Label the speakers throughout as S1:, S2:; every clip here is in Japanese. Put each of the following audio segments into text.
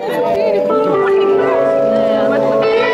S1: Beautiful. Yeah.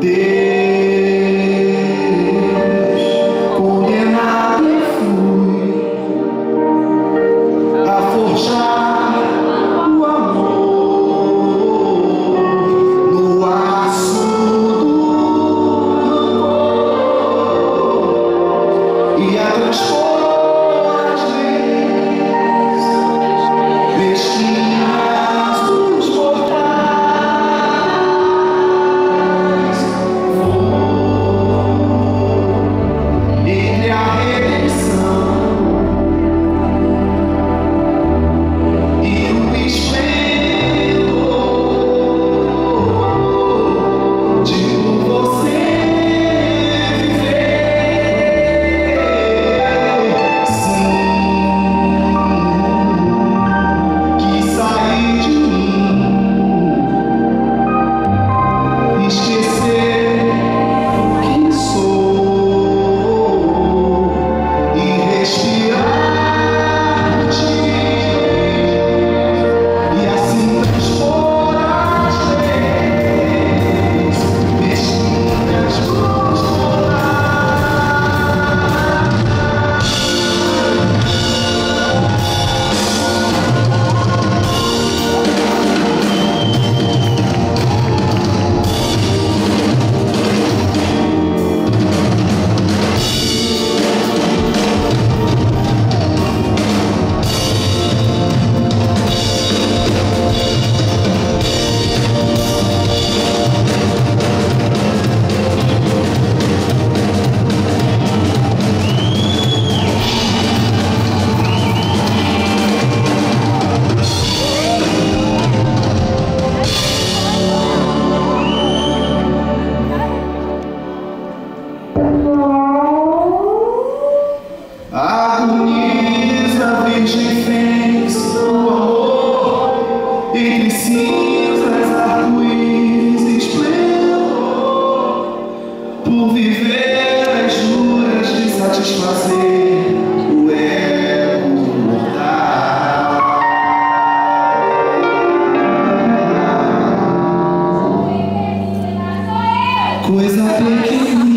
S1: Deus. coisa pequenina.